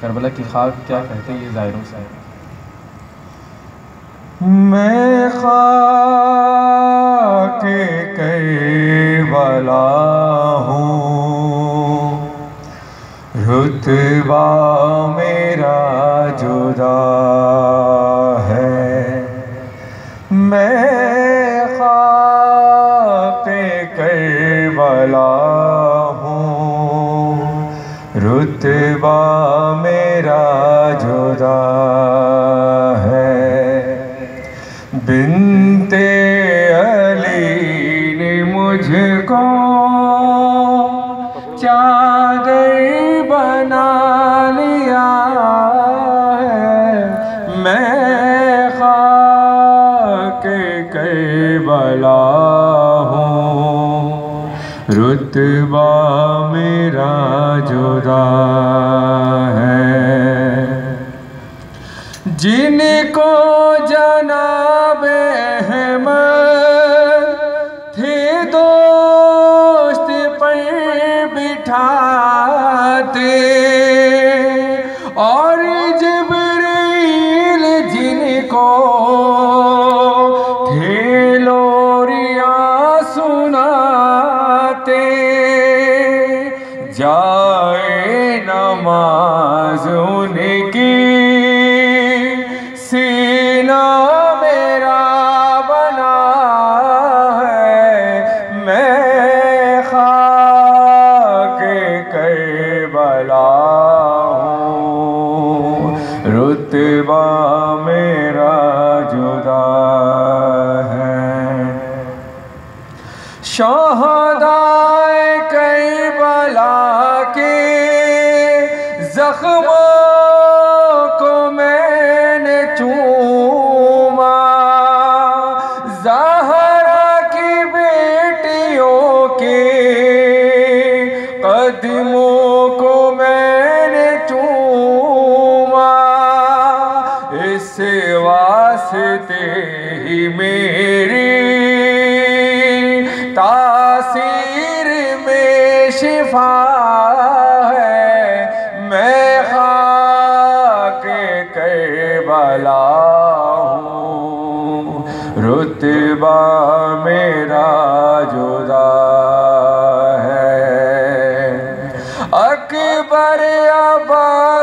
کربلا کی خاک کیا کہتے ہیں یہ ظاہروں سے میں خاک کربلا ہوں۔ رتبہ میرا جدا ہے۔ میں خاک کربلا ہوں رتبہ میرا جدا ہے۔ بنت علی نے مجھ کو چادر بنا لیا ہے۔ میں خاک کربلا ہوں۔ رتبہ میرا جن کو جناب احمد تھے دوست پر بٹھاتے اور جبریل جن کو تھے لوریاں سناتے جائے نماز ان کی رتبہ میرا جدا ہے۔ شہدائے کربلا کے زخموں کو میں نے چوما۔ زہرا کی بیٹیوں کے قدموں سے واسطے ہی میری تاثیر میں شفا ہے۔ میں خاک کربلا ہوں۔ رتبہ میرا جدا ہے۔ اکبر ابا